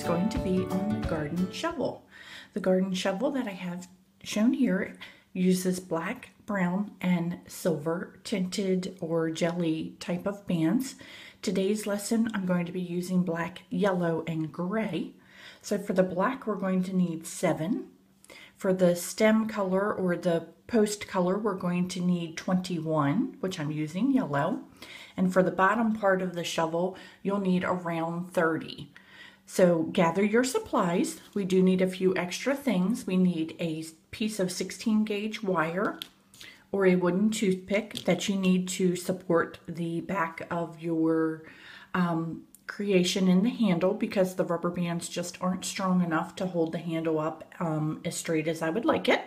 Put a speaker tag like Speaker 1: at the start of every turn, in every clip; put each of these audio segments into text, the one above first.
Speaker 1: is going to be on the garden shovel. The garden shovel that I have shown here uses black, brown, and silver tinted or jelly type of bands. Today's lesson I'm going to be using black, yellow, and gray. So for the black we're going to need seven. For the stem color or the post color we're going to need 21, which I'm using yellow. And for the bottom part of the shovel you'll need around 30. So gather your supplies. We do need a few extra things. We need a piece of 16 gauge wire or a wooden toothpick that you need to support the back of your um, creation in the handle because the rubber bands just aren't strong enough to hold the handle up um, as straight as I would like it.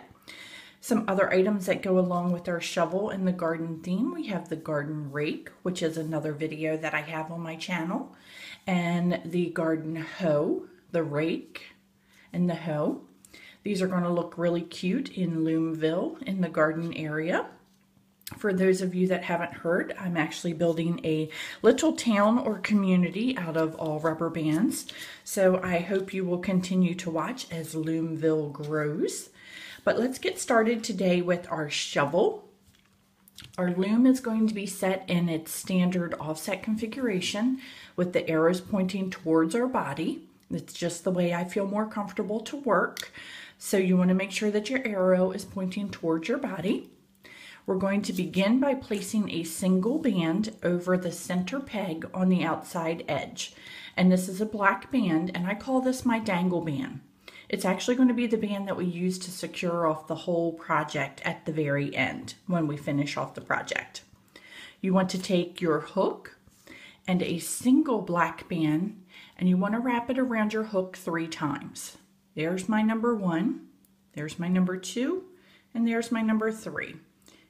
Speaker 1: Some other items that go along with our shovel and the garden theme, we have the garden rake, which is another video that I have on my channel, and the garden hoe, the rake, and the hoe. These are going to look really cute in Loomville in the garden area. For those of you that haven't heard, I'm actually building a little town or community out of all rubber bands. So I hope you will continue to watch as Loomville grows. But let's get started today with our shovel. Our loom is going to be set in its standard offset configuration with the arrows pointing towards our body. It's just the way I feel more comfortable to work. So you want to make sure that your arrow is pointing towards your body. We're going to begin by placing a single band over the center peg on the outside edge. And this is a black band, and I call this my dangle band. It's actually going to be the band that we use to secure off the whole project at the very end when we finish off the project. You want to take your hook and a single black band and you want to wrap it around your hook three times. There's my number one, there's my number two, and there's my number three.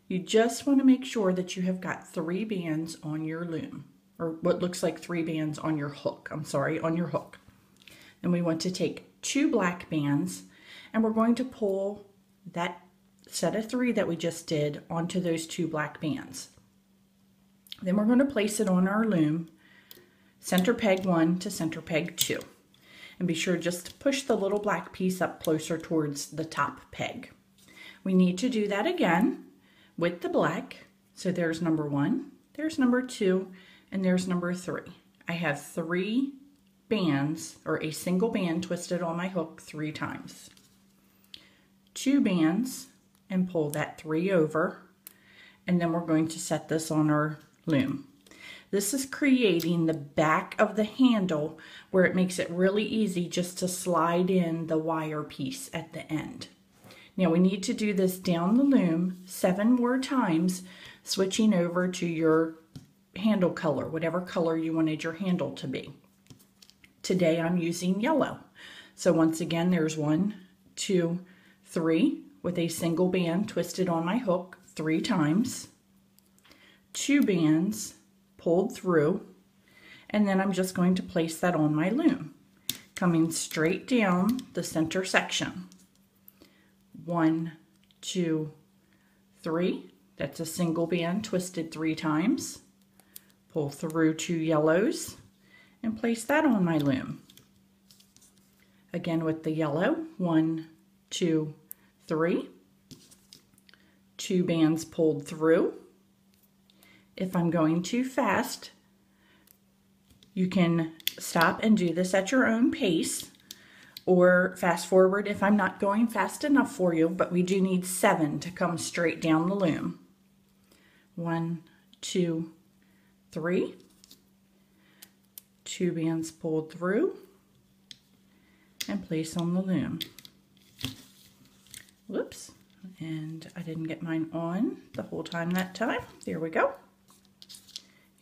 Speaker 1: You just want to make sure that you have got three bands on your loom, or what looks like three bands on your hook. I'm sorry, on your hook. Then we want to take two black bands and we're going to pull that set of three that we just did onto those two black bands. Then we're going to place it on our loom, center peg one to center peg two. And be sure just to push the little black piece up closer towards the top peg. We need to do that again with the black. So there's number one, there's number two, and there's number three. I have three bands or a single band twisted on my hook three times. Two bands and pull that three over and then we're going to set this on our loom. This is creating the back of the handle where it makes it really easy just to slide in the wire piece at the end. Now we need to do this down the loom seven more times, switching over to your handle color, whatever color you wanted your handle to be. Today I'm using yellow. So once again, there's one, two, three with a single band twisted on my hook three times, two bands pulled through, and then I'm just going to place that on my loom, coming straight down the center section. One, two, three. That's a single band twisted three times. Pull through two yellows and place that on my loom. Again with the yellow, one, two, three. Two bands pulled through. If I'm going too fast, you can stop and do this at your own pace or fast forward if I'm not going fast enough for you, but we do need seven to come straight down the loom. One, two, three two bands pulled through and place on the loom. Whoops, and I didn't get mine on the whole time that time. There we go.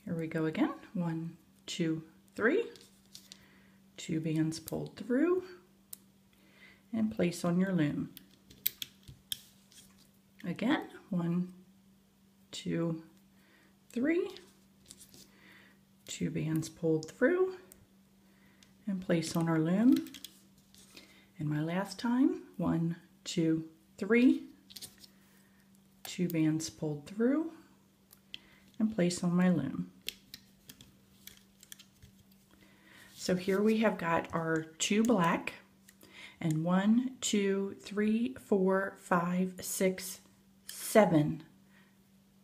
Speaker 1: Here we go again. One, two, three. Two bands pulled through and place on your loom. Again, one, two, three two bands pulled through and place on our loom. And my last time, one, two, three, two bands pulled through and place on my loom. So here we have got our two black and one, two, three, four, five, six, seven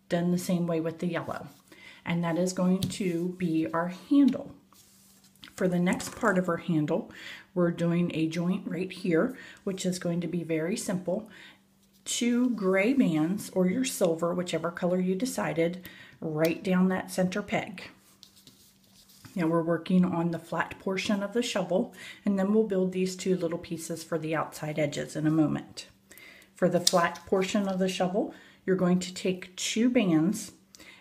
Speaker 1: done the same way with the yellow. And that is going to be our handle. For the next part of our handle, we're doing a joint right here, which is going to be very simple. Two gray bands, or your silver, whichever color you decided, right down that center peg. Now we're working on the flat portion of the shovel and then we'll build these two little pieces for the outside edges in a moment. For the flat portion of the shovel, you're going to take two bands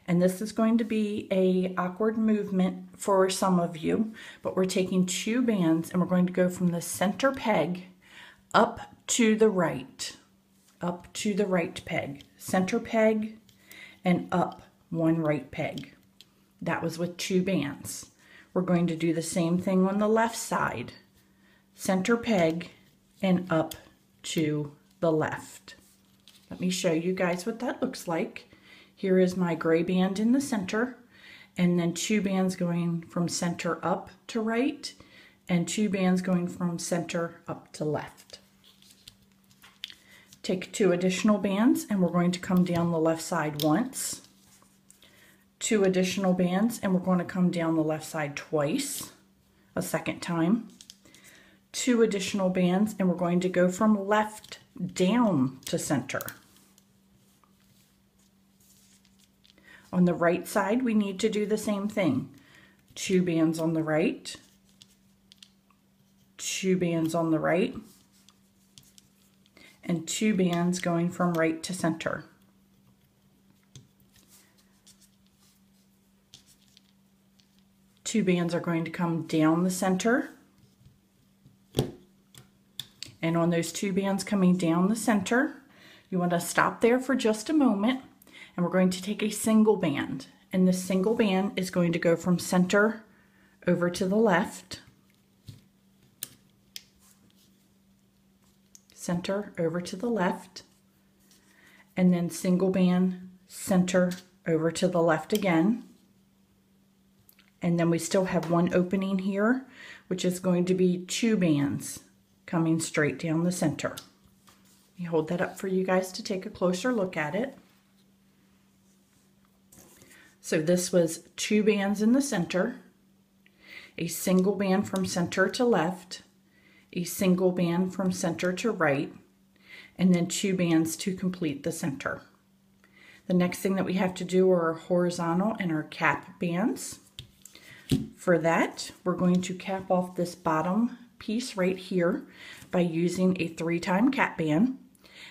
Speaker 1: and this is going to be a awkward movement for some of you, but we're taking two bands and we're going to go from the center peg up to the right, up to the right peg, center peg and up one right peg. That was with two bands. We're going to do the same thing on the left side. Center peg and up to the left. Let me show you guys what that looks like. Here is my gray band in the center and then two bands going from center up to right and two bands going from center up to left. Take two additional bands and we're going to come down the left side once two additional bands and we're going to come down the left side twice, a second time. Two additional bands and we're going to go from left down to center. On the right side, we need to do the same thing. Two bands on the right, two bands on the right, and two bands going from right to center. two bands are going to come down the center. And on those two bands coming down the center, you want to stop there for just a moment and we're going to take a single band. And this single band is going to go from center over to the left, center over to the left, and then single band, center over to the left again, and then we still have one opening here, which is going to be two bands coming straight down the center. Let me hold that up for you guys to take a closer look at it. So this was two bands in the center, a single band from center to left, a single band from center to right, and then two bands to complete the center. The next thing that we have to do are our horizontal and our cap bands. For that, we're going to cap off this bottom piece right here by using a three-time cap band.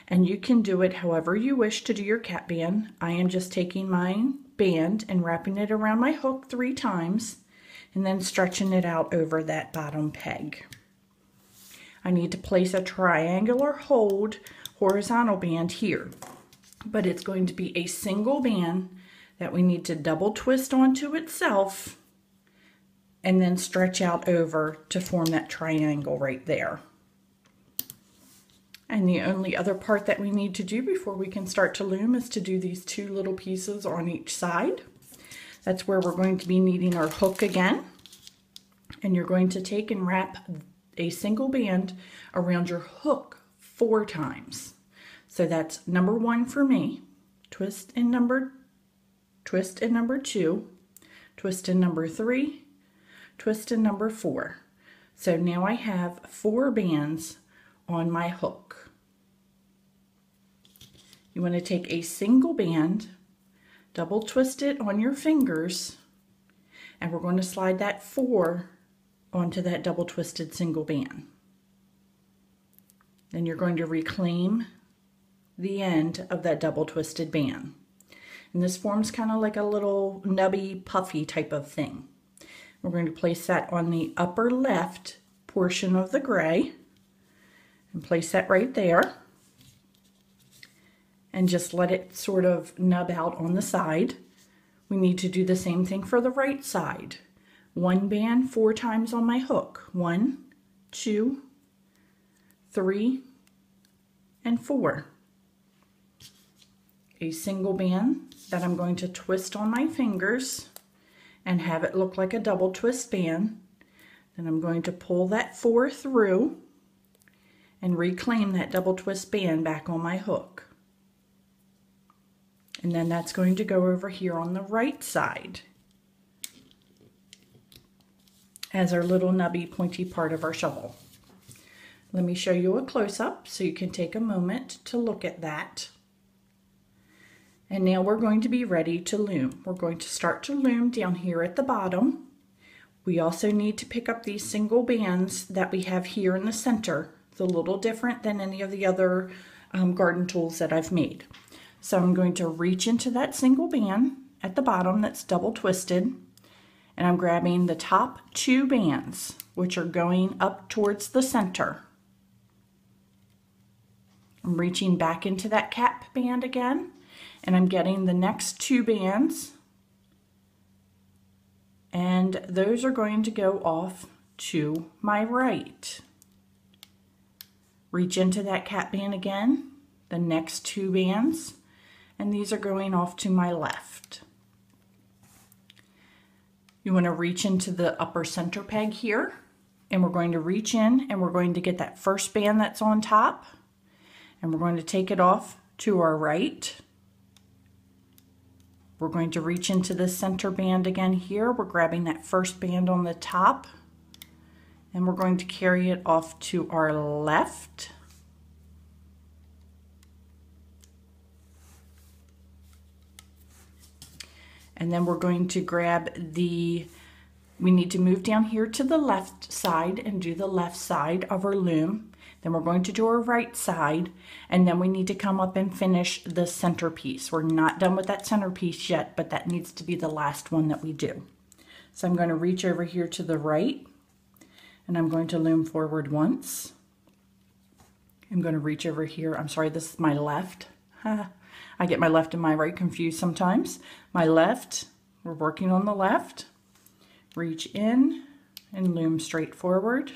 Speaker 1: And you can do it however you wish to do your cap band. I am just taking my band and wrapping it around my hook three times and then stretching it out over that bottom peg. I need to place a triangular hold horizontal band here, but it's going to be a single band that we need to double twist onto itself and then stretch out over to form that triangle right there. And the only other part that we need to do before we can start to loom is to do these two little pieces on each side. That's where we're going to be needing our hook again. And you're going to take and wrap a single band around your hook four times. So that's number one for me, twist in number, twist in number two, twist in number three, twist in number four. So now I have four bands on my hook. You want to take a single band, double twist it on your fingers, and we're going to slide that four onto that double twisted single band. Then you're going to reclaim the end of that double twisted band. And this forms kind of like a little nubby, puffy type of thing. We're going to place that on the upper left portion of the gray and place that right there and just let it sort of nub out on the side. We need to do the same thing for the right side. One band four times on my hook. One, two, three, and four. A single band that I'm going to twist on my fingers and have it look like a double twist band. Then I'm going to pull that four through and reclaim that double twist band back on my hook. And then that's going to go over here on the right side as our little nubby pointy part of our shovel. Let me show you a close-up so you can take a moment to look at that. And now we're going to be ready to loom. We're going to start to loom down here at the bottom. We also need to pick up these single bands that we have here in the center. It's a little different than any of the other um, garden tools that I've made. So I'm going to reach into that single band at the bottom that's double twisted and I'm grabbing the top two bands which are going up towards the center. I'm reaching back into that cap band again and I'm getting the next two bands and those are going to go off to my right. Reach into that cap band again, the next two bands, and these are going off to my left. You want to reach into the upper center peg here, and we're going to reach in and we're going to get that first band that's on top, and we're going to take it off to our right. We're going to reach into the center band again here. We're grabbing that first band on the top and we're going to carry it off to our left. And then we're going to grab the, we need to move down here to the left side and do the left side of our loom. Then we're going to do our right side and then we need to come up and finish the centerpiece. We're not done with that centerpiece yet, but that needs to be the last one that we do. So I'm going to reach over here to the right and I'm going to loom forward once. I'm going to reach over here. I'm sorry, this is my left. I get my left and my right confused sometimes. My left, we're working on the left. Reach in and loom straight forward.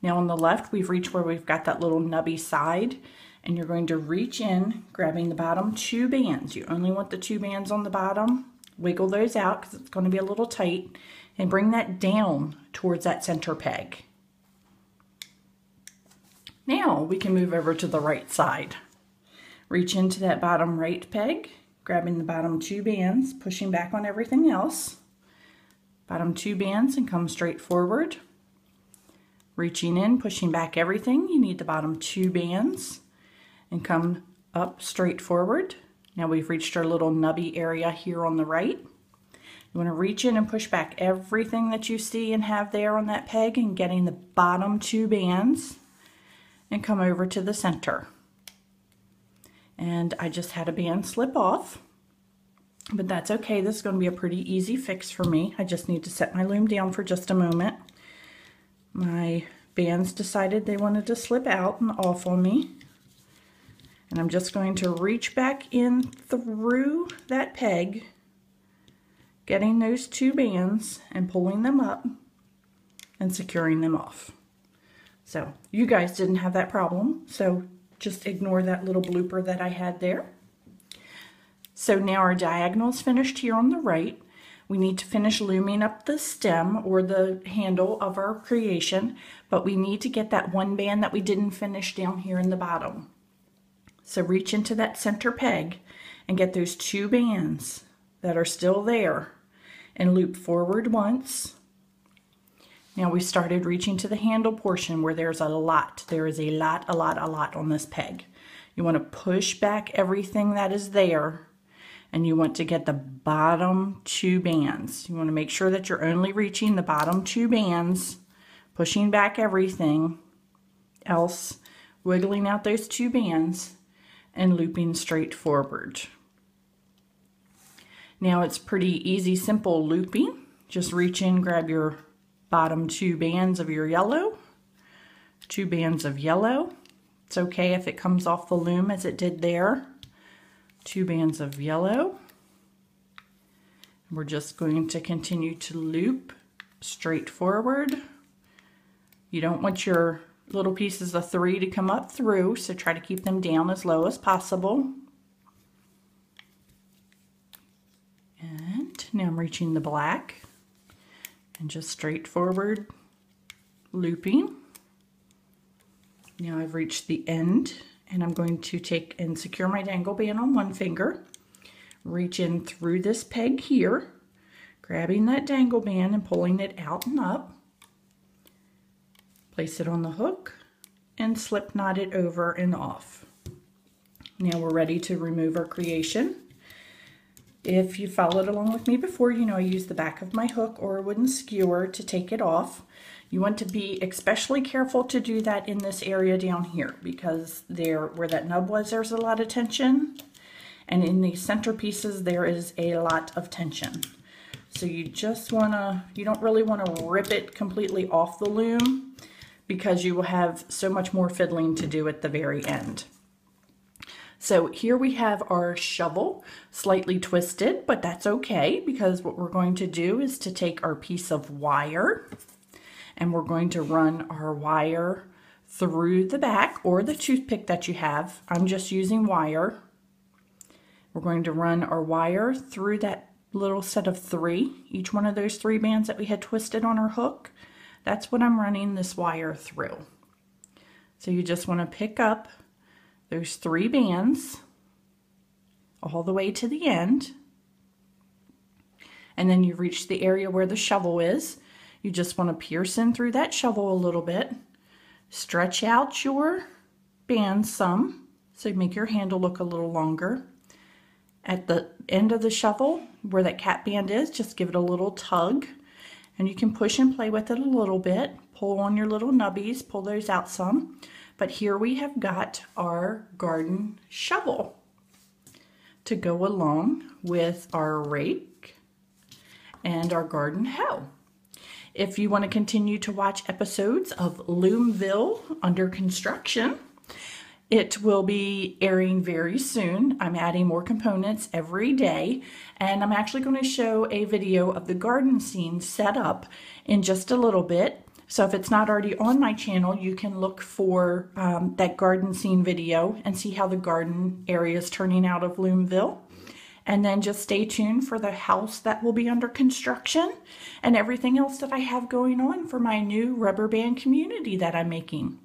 Speaker 1: Now on the left, we've reached where we've got that little nubby side and you're going to reach in, grabbing the bottom two bands. You only want the two bands on the bottom. Wiggle those out because it's going to be a little tight and bring that down towards that center peg. Now we can move over to the right side. Reach into that bottom right peg, grabbing the bottom two bands, pushing back on everything else. Bottom two bands and come straight forward. Reaching in, pushing back everything. You need the bottom two bands and come up straight forward. Now we've reached our little nubby area here on the right. You want to reach in and push back everything that you see and have there on that peg and getting the bottom two bands and come over to the center. And I just had a band slip off but that's okay. This is going to be a pretty easy fix for me. I just need to set my loom down for just a moment. My bands decided they wanted to slip out and off on me. And I'm just going to reach back in through that peg getting those two bands and pulling them up and securing them off so you guys didn't have that problem so just ignore that little blooper that I had there. So now our diagonal is finished here on the right. We need to finish looming up the stem or the handle of our creation, but we need to get that one band that we didn't finish down here in the bottom. So reach into that center peg and get those two bands that are still there and loop forward once now we started reaching to the handle portion where there's a lot. There is a lot, a lot, a lot on this peg. You want to push back everything that is there and you want to get the bottom two bands. You want to make sure that you're only reaching the bottom two bands, pushing back everything else, wiggling out those two bands and looping straight forward. Now it's pretty easy, simple looping. Just reach in, grab your bottom two bands of your yellow, two bands of yellow. It's okay if it comes off the loom as it did there. Two bands of yellow. We're just going to continue to loop straight forward. You don't want your little pieces of three to come up through, so try to keep them down as low as possible. And now I'm reaching the black and just straightforward looping. Now I've reached the end and I'm going to take and secure my dangle band on one finger, reach in through this peg here, grabbing that dangle band and pulling it out and up, place it on the hook and slip knot it over and off. Now we're ready to remove our creation. If you followed along with me before, you know I use the back of my hook or a wooden skewer to take it off. You want to be especially careful to do that in this area down here because there, where that nub was, there's a lot of tension. And in the center pieces, there is a lot of tension. So you just want to, you don't really want to rip it completely off the loom because you will have so much more fiddling to do at the very end. So here we have our shovel slightly twisted, but that's okay because what we're going to do is to take our piece of wire and we're going to run our wire through the back or the toothpick that you have. I'm just using wire. We're going to run our wire through that little set of three, each one of those three bands that we had twisted on our hook. That's what I'm running this wire through. So you just want to pick up those three bands all the way to the end. And then you reach the area where the shovel is you just want to pierce in through that shovel a little bit. Stretch out your band some, so make your handle look a little longer. At the end of the shovel, where that cap band is, just give it a little tug. And you can push and play with it a little bit. Pull on your little nubbies, pull those out some. But here we have got our garden shovel to go along with our rake and our garden hoe. If you want to continue to watch episodes of Loomville under construction, it will be airing very soon. I'm adding more components every day, and I'm actually going to show a video of the garden scene set up in just a little bit. So if it's not already on my channel, you can look for um, that garden scene video and see how the garden area is turning out of Loomville. And then just stay tuned for the house that will be under construction and everything else that I have going on for my new rubber band community that I'm making.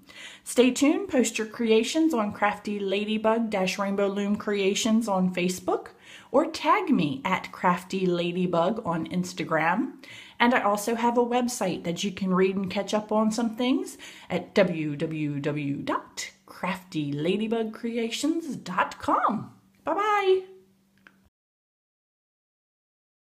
Speaker 1: Stay tuned, post your creations on Crafty Ladybug Rainbow Loom Creations on Facebook or tag me at Crafty Ladybug on Instagram. And I also have a website that you can read and catch up on some things at www.craftyladybugcreations.com. Bye-bye.